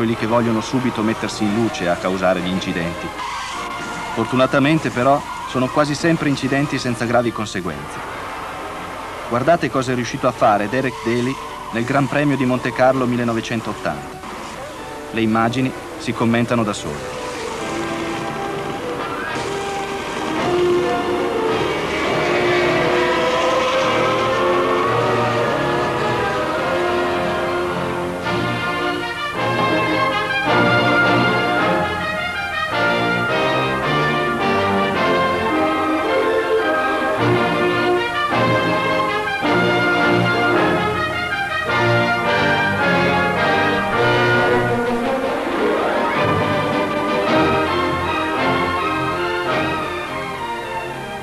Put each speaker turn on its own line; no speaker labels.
quelli che vogliono subito mettersi in luce a causare gli incidenti. Fortunatamente però sono quasi sempre incidenti senza gravi conseguenze. Guardate cosa è riuscito a fare Derek Daly nel Gran Premio di Monte Carlo 1980. Le immagini si commentano da sole.